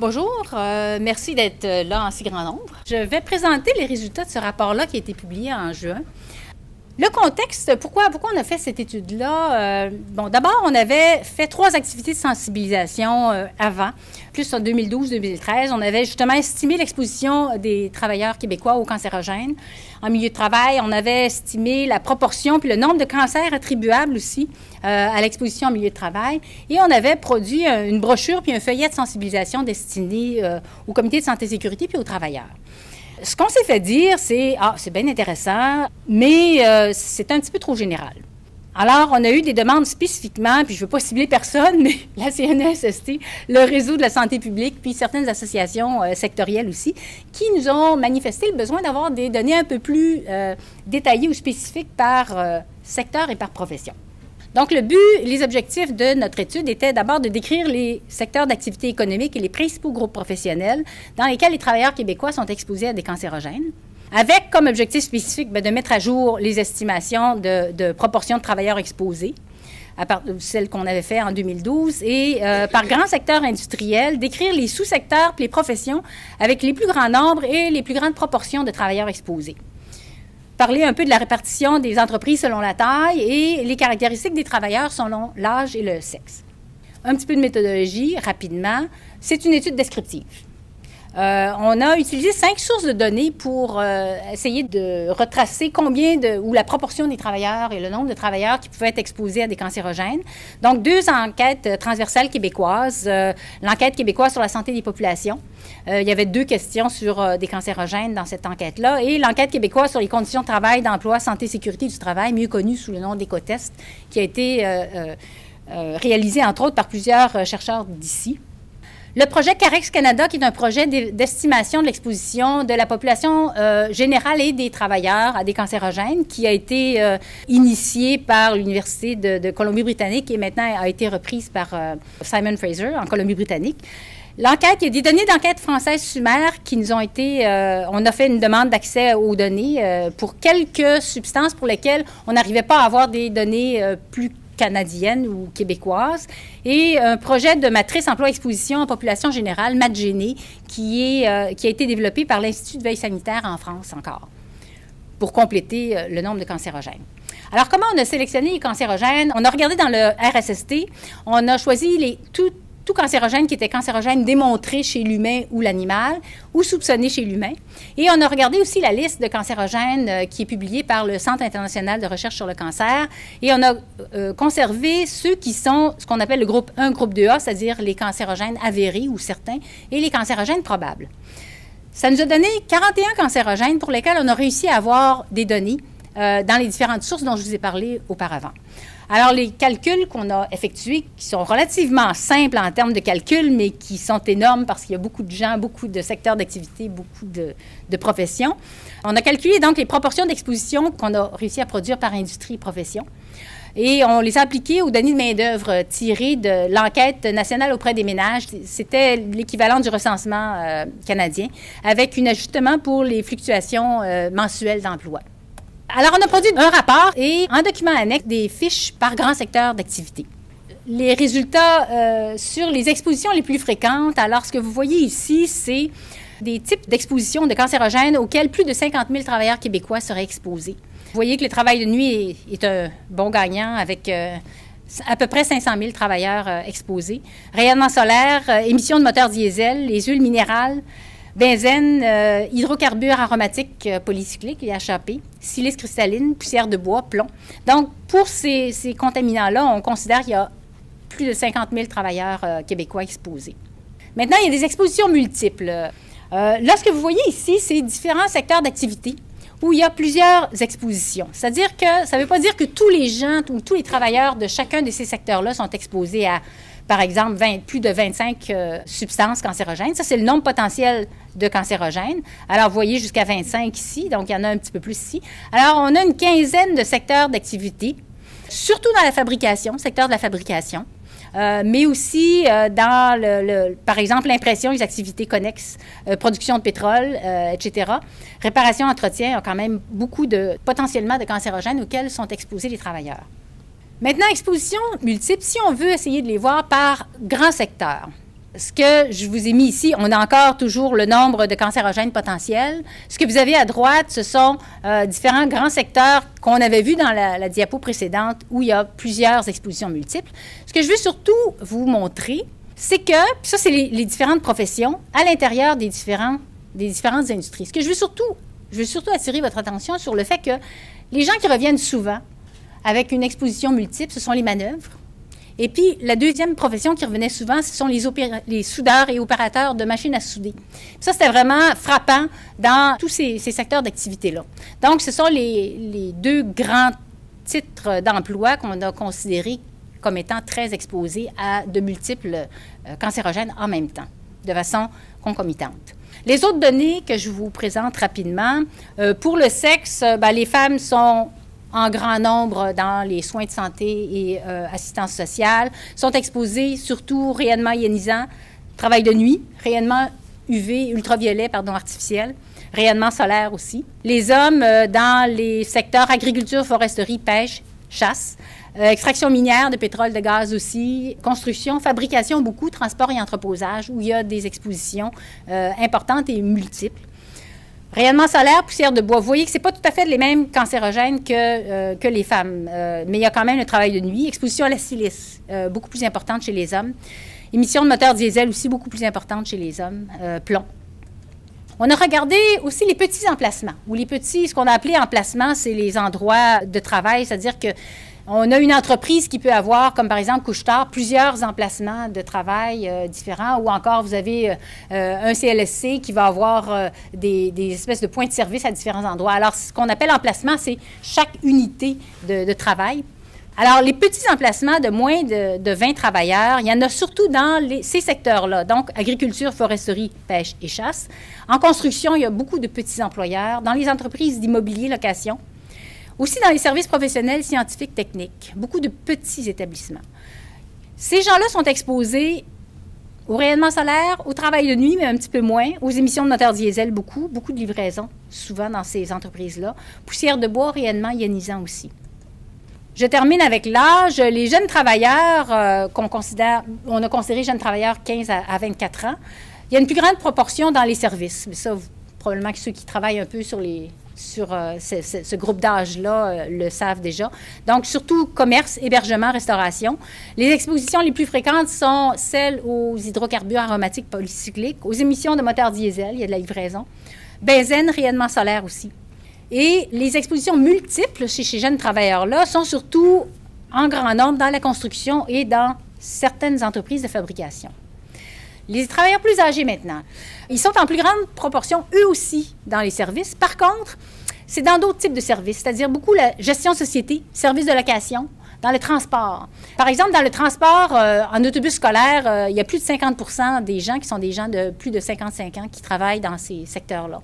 Bonjour, euh, merci d'être là en si grand nombre. Je vais présenter les résultats de ce rapport-là qui a été publié en juin. Le contexte, pourquoi, on a fait cette étude-là? Euh, bon, d'abord, on avait fait trois activités de sensibilisation euh, avant, plus en 2012-2013. On avait justement estimé l'exposition des travailleurs québécois aux cancérogènes en milieu de travail. On avait estimé la proportion puis le nombre de cancers attribuables aussi euh, à l'exposition en milieu de travail. Et on avait produit une brochure puis un feuillet de sensibilisation destiné au comité de santé et sécurité puis aux travailleurs. Ce qu'on s'est fait dire, c'est Ah, c'est bien intéressant, mais euh, c'est un petit peu trop général. Alors, on a eu des demandes spécifiquement, puis je ne veux pas cibler personne, mais la CNESST, le réseau de la santé publique, puis certaines associations euh, sectorielles aussi, qui nous ont manifesté le besoin d'avoir des données un peu plus euh, détaillées ou spécifiques par secteur et par profession. Donc, le but, les objectifs de notre étude étaient d'abord de décrire les secteurs d'activité économique et les principaux groupes professionnels dans lesquels les travailleurs québécois sont exposés à des cancérogènes, avec comme objectif spécifique ben, de mettre à jour les estimations de, proportion de travailleurs exposés à part de celles qu'on avait fait en 2012, et euh, par grand secteur industriel, décrire les sous-secteurs les professions avec les plus grands nombres et les plus grandes proportions de travailleurs exposés parler un peu de la répartition des entreprises selon la taille et les caractéristiques des travailleurs selon l'âge et le sexe. Un petit peu de méthodologie, rapidement. C'est une étude descriptive. Euh, on a utilisé cinq sources de données pour euh, essayer de retracer combien ou la proportion des travailleurs et le nombre de travailleurs qui pouvaient être exposés à des cancérogènes. Donc, deux enquêtes transversales québécoises. Euh, l'enquête québécoise sur la santé des populations. il y avait deux questions sur des cancérogènes dans cette enquête-là. Et l'enquête québécoise sur les conditions de travail, d'emploi, santé, sécurité du travail, mieux connue sous le nom d'écotest, qui a été réalisée, entre autres, par plusieurs chercheurs d'ici. Le projet CAREX Canada, qui est un projet d'estimation de l'exposition de la population euh, générale et des travailleurs à des cancérogènes, qui a été euh, initié par l'Université de, Colombie-Britannique et maintenant a été reprise par euh, Simon Fraser en Colombie-Britannique. L'enquête, il y a des données d'enquête française sumaire qui nous ont été. on a fait une demande d'accès aux données pour quelques substances pour lesquelles on n'arrivait pas à avoir des données plus canadienne ou québécoise, et un projet de matrice emploi-exposition en population générale, MATGENE, qui, euh, qui a été développé par l'Institut de veille sanitaire en France encore, pour compléter euh, le nombre de cancérogènes. Alors, comment on a sélectionné les cancérogènes? On a regardé dans le RSST, on a choisi les, toutes tout cancérogène qui était cancérogène démontré chez l'humain ou l'animal ou soupçonné chez l'humain. Et on a regardé aussi la liste de cancérogènes euh, qui est publiée par le Centre international de recherche sur le cancer et on a euh, conservé ceux qui sont ce qu'on appelle le groupe 1, groupe 2A, c'est-à-dire les cancérogènes avérés ou certains et les cancérogènes probables. Ça nous a donné 41 cancérogènes pour lesquels on a réussi à avoir des données euh, dans les différentes sources dont je vous ai parlé auparavant. Alors, les calculs qu'on a effectués, qui sont relativement simples en termes de calcul, mais qui sont énormes parce qu'il y a beaucoup de gens, beaucoup de secteurs d'activité, beaucoup de, professions. On a calculé donc les proportions d'exposition qu'on a réussi à produire par industrie et profession. Et on les a appliquées aux données de main-d'œuvre tirées de l'enquête nationale auprès des ménages. C'était l'équivalent du recensement euh, canadien, avec un ajustement pour les fluctuations euh, mensuelles d'emploi. Alors, on a produit un rapport et un document annexe des fiches par grand secteur d'activité. Les résultats euh, sur les expositions les plus fréquentes, alors ce que vous voyez ici, c'est des types d'expositions de cancérogènes auxquels plus de 50 000 travailleurs québécois seraient exposés. Vous voyez que le travail de nuit est, un bon gagnant avec euh, à peu près 500 000 travailleurs euh, exposés. Rayonnement solaire, émissions de moteurs diesel, les huiles minérales, benzène, euh, hydrocarbures aromatiques euh, polycycliques, HAP, silice cristalline, poussière de bois, plomb. Donc, pour ces, contaminants-là, on considère qu'il y a plus de 50 000 travailleurs euh, québécois exposés. Maintenant, il y a des expositions multiples. là, ce que vous voyez ici, c'est différents secteurs d'activité où il y a plusieurs expositions. C'est-à-dire que ça ne veut pas dire que tous les gens ou tous les travailleurs de chacun de ces secteurs-là sont exposés à par exemple, plus de 25 euh, substances cancérogènes. Ça, c'est le nombre potentiel de cancérogènes. Alors, vous voyez jusqu'à 25 ici, donc il y en a un petit peu plus ici. Alors, on a une quinzaine de secteurs d'activité, surtout dans la fabrication, secteur de la fabrication. Euh, mais aussi euh, dans, le, par exemple, l'impression, les activités connexes, production de pétrole, etc. Réparation, entretien ont quand même beaucoup de, potentiellement, de cancérogènes auxquels sont exposés les travailleurs. Maintenant, exposition multiple, si on veut essayer de les voir par grand secteur. ce que je vous ai mis ici, on a encore toujours le nombre de cancérogènes potentiels. Ce que vous avez à droite, ce sont euh, différents grands secteurs qu'on avait vus dans la, diapo précédente où il y a plusieurs expositions multiples. Ce que je veux surtout vous montrer, c'est que, ça c'est les, différentes professions à l'intérieur des, différents, des différentes industries. Ce que je veux surtout, je veux surtout attirer votre attention sur le fait que les gens qui reviennent souvent avec une exposition multiple, ce sont les manœuvres et puis, la deuxième profession qui revenait souvent, ce sont les, soudeurs et opérateurs de machines à souder. ça, c'était vraiment frappant dans tous ces, secteurs d'activité-là. Donc, ce sont les, deux grands titres d'emploi qu'on a considérés comme étant très exposés à de multiples euh, cancérogènes en même temps, de façon concomitante. Les autres données que je vous présente rapidement, euh, pour le sexe, ben, les femmes sont en grand nombre dans les soins de santé et euh, assistance sociale, sont exposés surtout rayonnement ionisant, travail de nuit, rayonnement UV, ultraviolet, pardon, artificiel, rayonnement solaire aussi. Les hommes euh, dans les secteurs agriculture, foresterie, pêche, chasse, euh, extraction minière de pétrole, de gaz aussi, construction, fabrication beaucoup, transport et entreposage, où il y a des expositions importantes et multiples. Rayonnement solaire, poussière de bois. Vous voyez que ce n'est pas tout à fait les mêmes cancérogènes que, euh, que les femmes, euh, mais il y a quand même le travail de nuit. Exposition à la silice, euh, beaucoup plus importante chez les hommes. Émission de moteur diesel aussi beaucoup plus importante chez les hommes. plomb. On a regardé aussi les petits emplacements, ou les petits, ce qu'on a appelé emplacements, c'est les endroits de travail, c'est-à-dire que on a une entreprise qui peut avoir, comme par exemple Couchetard, plusieurs emplacements de travail euh, différents, ou encore vous avez euh, un CLSC qui va avoir euh, des, espèces de points de service à différents endroits. Alors, ce qu'on appelle emplacement, c'est chaque unité de, travail. Alors, les petits emplacements de moins de, 20 travailleurs, il y en a surtout dans ces secteurs-là, donc agriculture, foresterie, pêche et chasse. En construction, il y a beaucoup de petits employeurs. Dans les entreprises d'immobilier, location, aussi dans les services professionnels, scientifiques, techniques, beaucoup de petits établissements. Ces gens-là sont exposés au rayonnement solaire, au travail de nuit, mais un petit peu moins, aux émissions de moteurs diesel, beaucoup, beaucoup de livraisons, souvent dans ces entreprises-là. Poussière de bois, rayonnement ionisant aussi. Je termine avec l'âge. Les jeunes travailleurs euh, qu'on considère, on a considéré jeunes travailleurs 15 à, 24 ans. Il y a une plus grande proportion dans les services. Mais ça, probablement que ceux qui travaillent un peu sur les, sur euh, ce, groupe d'âge-là euh, le savent déjà. Donc, surtout commerce, hébergement, restauration. Les expositions les plus fréquentes sont celles aux hydrocarbures aromatiques polycycliques, aux émissions de moteurs diesel, il y a de la livraison, benzène, rayonnement solaire aussi. Et les expositions multiples chez ces jeunes travailleurs-là sont surtout en grand nombre dans la construction et dans certaines entreprises de fabrication. Les travailleurs plus âgés maintenant, ils sont en plus grande proportion, eux aussi, dans les services. Par contre, c'est dans d'autres types de services, c'est-à-dire beaucoup la gestion société, services de location, dans le transport. Par exemple, dans le transport euh, en autobus scolaire, euh, il y a plus de 50 des gens qui sont des gens de plus de 55 ans qui travaillent dans ces secteurs-là.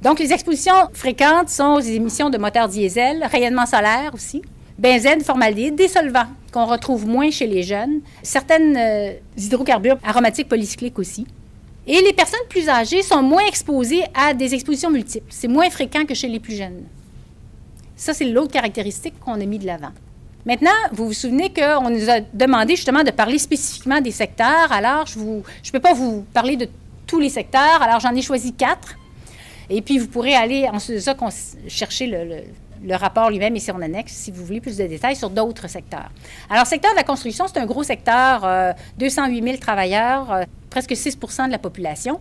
Donc, les expositions fréquentes sont aux émissions de moteurs diesel, rayonnement solaire aussi, benzène, formaldehyde, des solvants qu'on retrouve moins chez les jeunes, certaines euh, hydrocarbures aromatiques polycycliques aussi. Et les personnes plus âgées sont moins exposées à des expositions multiples. C'est moins fréquent que chez les plus jeunes. Ça, c'est l'autre caractéristique qu'on a mis de l'avant. Maintenant, vous vous souvenez qu'on nous a demandé justement de parler spécifiquement des secteurs. Alors, je ne je peux pas vous parler de tous les secteurs. Alors, j'en ai choisi quatre. Et puis, vous pourrez aller en ça, chercher le, rapport lui-même est en annexe, si vous voulez plus de détails sur d'autres secteurs. Alors, secteur de la construction, c'est un gros secteur, 208 euh, 000 travailleurs, euh, presque 6% de la population.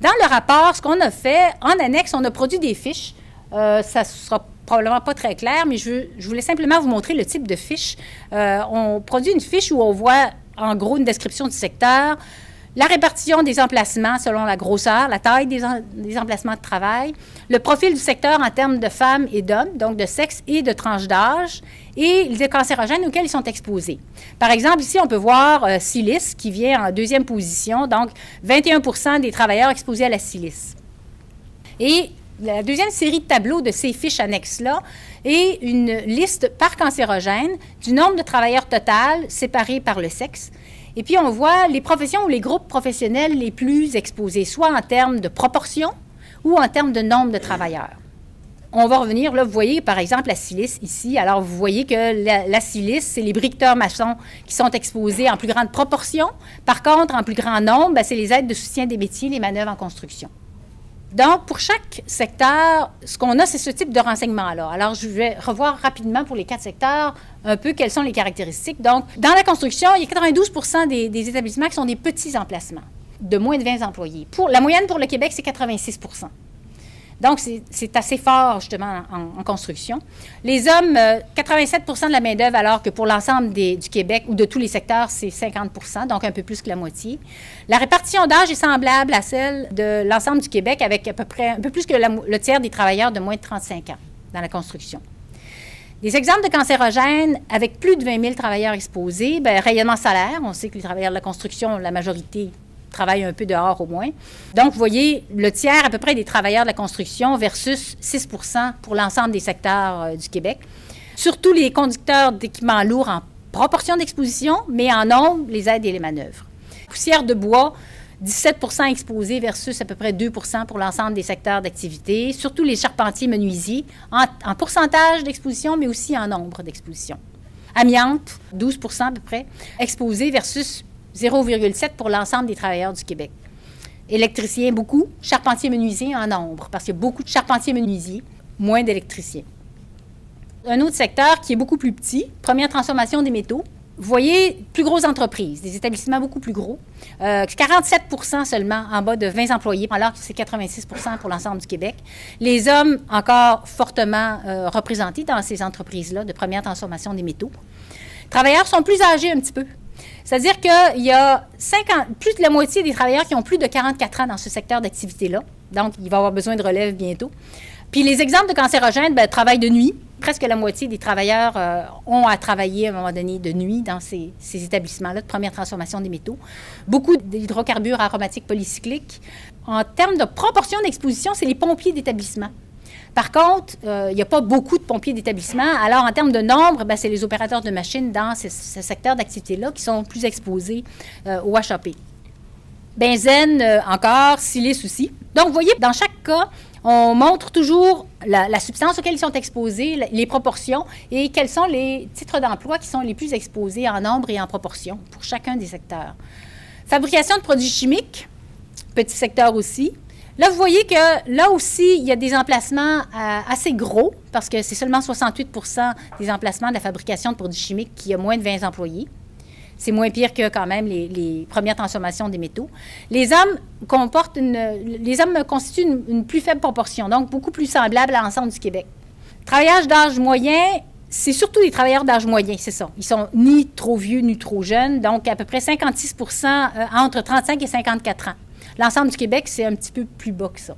Dans le rapport, ce qu'on a fait, en annexe, on a produit des fiches. Euh, ça sera probablement pas très clair, mais je, je, voulais simplement vous montrer le type de fiche. on produit une fiche où on voit en gros une description du secteur, la répartition des emplacements selon la grosseur, la taille des, emplacements de travail, le profil du secteur en termes de femmes et d'hommes, donc de sexe et de tranche d'âge, et les cancérogènes auxquels ils sont exposés. Par exemple, ici, on peut voir euh, silice qui vient en deuxième position, donc 21% des travailleurs exposés à la silice. Et la deuxième série de tableaux de ces fiches annexes-là est une liste par cancérogène du nombre de travailleurs total séparés par le sexe et puis, on voit les professions ou les groupes professionnels les plus exposés, soit en termes de proportion ou en termes de nombre de travailleurs. On va revenir, là, vous voyez, par exemple, la silice ici. Alors, vous voyez que la, silice, c'est les briqueteurs maçons qui sont exposés en plus grande proportion. Par contre, en plus grand nombre, ben, c'est les aides de soutien des métiers, les manœuvres en construction. Donc, pour chaque secteur, ce qu'on a, c'est ce type de renseignement-là. Alors, je vais revoir rapidement pour les quatre secteurs un peu quelles sont les caractéristiques. Donc, dans la construction, il y a 92 des, des établissements qui sont des petits emplacements de moins de 20 employés. Pour, la moyenne pour le Québec, c'est 86 donc, c'est assez fort, justement, en, construction. Les hommes, 87% euh, de la main-d'œuvre, alors que pour l'ensemble du Québec ou de tous les secteurs, c'est 50% donc un peu plus que la moitié. La répartition d'âge est semblable à celle de l'ensemble du Québec, avec à peu près un peu plus que le tiers des travailleurs de moins de 35 ans dans la construction. Des exemples de cancérogènes avec plus de 20 000 travailleurs exposés, bien, rayonnement solaire, on sait que les travailleurs de la construction, la majorité travaillent un peu dehors au moins. Donc, vous voyez, le tiers à peu près des travailleurs de la construction versus 6 pour l'ensemble des secteurs euh, du Québec. Surtout les conducteurs d'équipements lourds en proportion d'exposition, mais en nombre, les aides et les manœuvres. Poussière de bois, 17% exposés versus à peu près 2 pour l'ensemble des secteurs d'activité, surtout les charpentiers menuisiers, en, en pourcentage d'exposition, mais aussi en nombre d'expositions. Amiante, 12 à peu près, exposés versus 0,7 pour l'ensemble des travailleurs du Québec. Électriciens, beaucoup. Charpentiers menuisiers en nombre, parce qu'il y a beaucoup de charpentiers menuisiers, moins d'électriciens. Un autre secteur qui est beaucoup plus petit, première transformation des métaux. Vous voyez, plus grosses entreprises, des établissements beaucoup plus gros. 47 euh, seulement en bas de 20 employés, alors que c'est 86% pour l'ensemble du Québec. Les hommes encore fortement euh, représentés dans ces entreprises-là de première transformation des métaux. Travailleurs sont plus âgés un petit peu. C'est-à-dire qu'il y a 50, plus de la moitié des travailleurs qui ont plus de 44 ans dans ce secteur d'activité-là. Donc, il va avoir besoin de relève bientôt. Puis les exemples de cancérogènes, bien, travail de nuit. Presque la moitié des travailleurs euh, ont à travailler à un moment donné de nuit dans ces, ces établissements-là de première transformation des métaux. Beaucoup d'hydrocarbures aromatiques polycycliques. En termes de proportion d'exposition, c'est les pompiers d'établissement. Par contre, euh, il n'y a pas beaucoup de pompiers d'établissement. Alors, en termes de nombre, ben, c'est les opérateurs de machines dans ce, secteur d'activité-là qui sont plus exposés euh, au HAP. Benzène euh, encore, silice aussi. Donc, vous voyez, dans chaque cas, on montre toujours la, substance auquel ils sont exposés, les proportions et quels sont les titres d'emploi qui sont les plus exposés en nombre et en proportion pour chacun des secteurs. Fabrication de produits chimiques, petit secteur aussi. Là, vous voyez que là aussi, il y a des emplacements euh, assez gros, parce que c'est seulement 68% des emplacements de la fabrication de produits chimiques qui a moins de 20 employés. C'est moins pire que quand même les, premières transformations des métaux. Les hommes constituent une, une plus faible proportion, donc beaucoup plus semblable à l'ensemble du Québec. Travaillage d'âge moyen, c'est surtout les travailleurs d'âge moyen, c'est ça. Ils sont ni trop vieux ni trop jeunes, donc à peu près 56% euh, entre 35 et 54 ans. L'ensemble du Québec, c'est un petit peu plus bas que ça.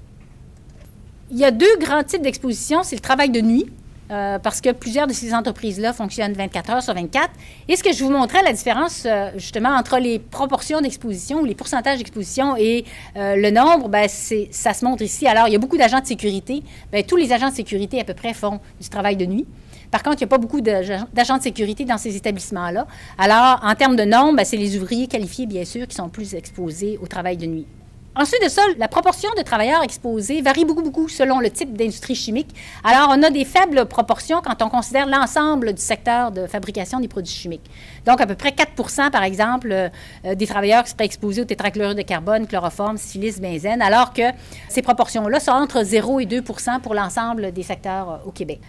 Il y a deux grands types d'exposition. C'est le travail de nuit, euh, parce que plusieurs de ces entreprises-là fonctionnent 24 heures sur 24. Et ce que je vous montrais, la différence euh, justement entre les proportions d'exposition ou les pourcentages d'exposition et euh, le nombre, ben, ça se montre ici. Alors, il y a beaucoup d'agents de sécurité. Bien, tous les agents de sécurité à peu près font du travail de nuit. Par contre, il n'y a pas beaucoup d'agents de sécurité dans ces établissements-là. Alors, en termes de nombre, ben, c'est les ouvriers qualifiés, bien sûr, qui sont plus exposés au travail de nuit. Ensuite de ça, la proportion de travailleurs exposés varie beaucoup, beaucoup selon le type d'industrie chimique. Alors, on a des faibles proportions quand on considère l'ensemble du secteur de fabrication des produits chimiques. Donc, à peu près 4% par exemple, euh, des travailleurs qui seraient exposés au tétrachlorure de carbone, chloroforme, silice, benzène, alors que ces proportions-là sont entre 0 et 2% pour l'ensemble des secteurs euh, au Québec.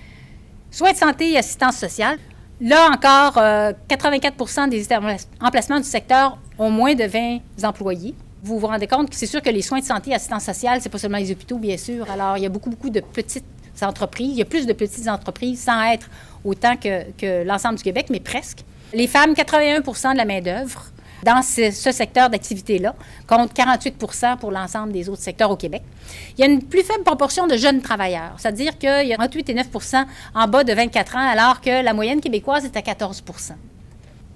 Soins de santé et assistance sociale. Là encore, 84% euh, des emplacements du secteur ont moins de 20 employés vous vous rendez compte que c'est sûr que les soins de santé assistance sociale, c'est pas seulement les hôpitaux, bien sûr. Alors, il y a beaucoup, beaucoup de petites entreprises. Il y a plus de petites entreprises sans être autant que, l'ensemble du Québec, mais presque. Les femmes, 81% de la main-d'œuvre dans ce, secteur d'activité-là, contre 48 pour l'ensemble des autres secteurs au Québec. Il y a une plus faible proportion de jeunes travailleurs, c'est-à-dire qu'il y a 28 et 9% en bas de 24 ans, alors que la moyenne québécoise est à 14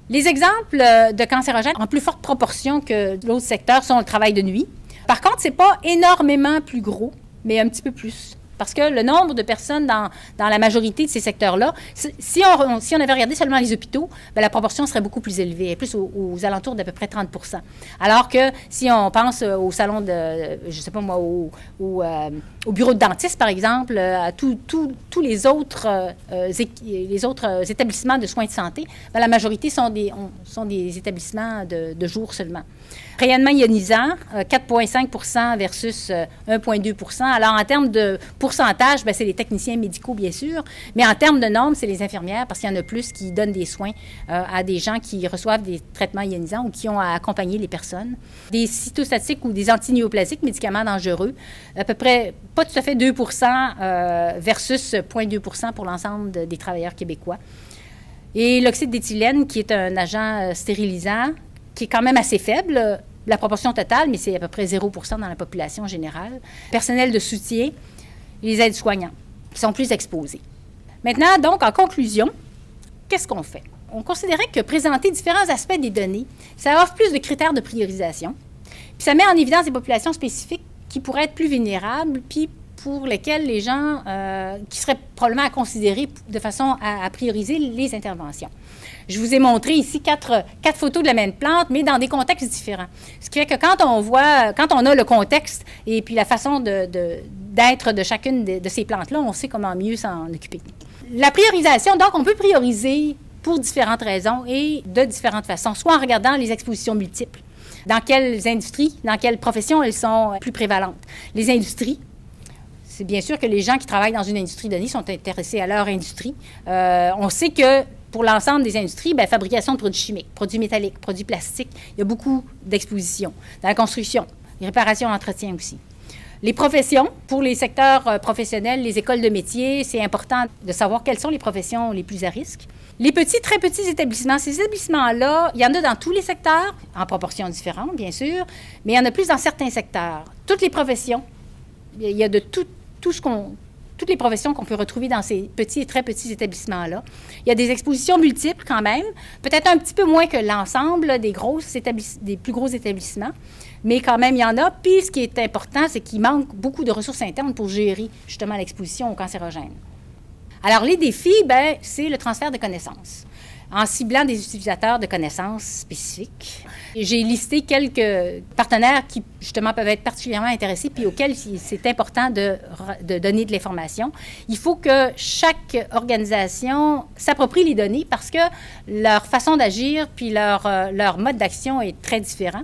les exemples euh, de cancérogènes en plus forte proportion que d'autres secteurs sont le travail de nuit. Par contre, c'est pas énormément plus gros, mais un petit peu plus. Parce que le nombre de personnes dans, dans la majorité de ces secteurs-là, si on, si on avait regardé seulement les hôpitaux, bien, la proportion serait beaucoup plus élevée, plus aux, alentours d'à peu près 30% Alors que si on pense au salon de, je ne sais pas moi, au, au, euh, au, bureau de dentiste, par exemple, à tous les autres, euh, les autres établissements de soins de santé, bien, la majorité sont des, sont des établissements de, de jour seulement. Rayonnement ionisant, 4,5% euh, versus 1,2% euh, Alors, en termes de pourcentage, ben, c'est les techniciens médicaux, bien sûr, mais en termes de nombre, c'est les infirmières, parce qu'il y en a plus qui donnent des soins euh, à des gens qui reçoivent des traitemements ionisants ou qui ont à accompagner les personnes. Des cytostatiques ou des antinéoplasiques, médicaments dangereux, à peu près pas tout à fait 2% versus 0,2% pour l'ensemble des travailleurs québécois. Et l'oxyde d'éthylène, qui est un agent stérilisant, qui est quand même assez faible, la proportion totale, mais c'est à peu près 0% dans la population générale. Personnel de soutien, les aides-soignants, qui sont plus exposés. Maintenant, donc, en conclusion, qu'est-ce qu'on fait? On considérait que présenter différents aspects des données, ça offre plus de critères de priorisation, puis ça met en évidence des populations spécifiques qui pourraient être plus vulnérables, puis pour lesquelles les gens, euh, qui seraient probablement à considérer de façon à prioriser les interventions. Je vous ai montré ici quatre, photos de la même plante, mais dans des contextes différents. Ce qui fait que quand on voit, quand on a le contexte et puis la façon d'être de, de, chacune de, ces plantes-là, on sait comment mieux s'en occuper. La priorisation, donc, on peut prioriser pour différentes raisons et de différentes façons, soit en regardant les expositions multiples. Dans quelles industries, dans quelles professions elles sont plus prévalentes. Les industries, c'est bien sûr que les gens qui travaillent dans une industrie donnée sont intéressés à leur industrie. Euh, on sait que pour l'ensemble des industries, bien, fabrication de produits chimiques, produits métalliques, produits plastiques, il y a beaucoup d'expositions. Dans la construction, les réparations, entretien aussi. Les professions, pour les secteurs euh, professionnels, les écoles de métiers, c'est important de savoir quelles sont les professions les plus à risque. Les petits, très petits établissements, ces établissements-là, il y en a dans tous les secteurs, en proportions différentes, bien sûr, mais il y en a plus dans certains secteurs. Toutes les professions, il y a de tout, tout ce qu'on toutes les professions qu'on peut retrouver dans ces petits et très petits établissements-là. Il y a des expositions multiples quand même, peut-être un petit peu moins que l'ensemble des, plus gros établissements, mais quand même, il y en a. Puis ce qui est important, c'est qu'il manque beaucoup de ressources internes pour gérer justement l'exposition aux cancérogènes. Alors les défis, ben, c'est le transfert de connaissances en ciblant des utilisateurs de connaissances spécifiques. J'ai listé quelques partenaires qui, justement, peuvent être particulièrement intéressés puis auxquels c'est important de, donner de l'information. Il faut que chaque organisation s'approprie les données parce que leur façon d'agir puis leur, euh, leur mode d'action est très différent.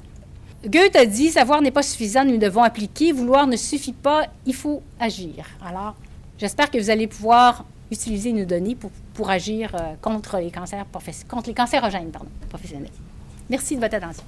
Goethe a dit Savoir n'est pas suffisant, nous devons appliquer. Vouloir ne suffit pas, il faut agir. Alors, j'espère que vous allez pouvoir utiliser nos données pour, pour agir euh, contre les cancers contre les cancérogènes pardon, professionnels. Merci de votre attention.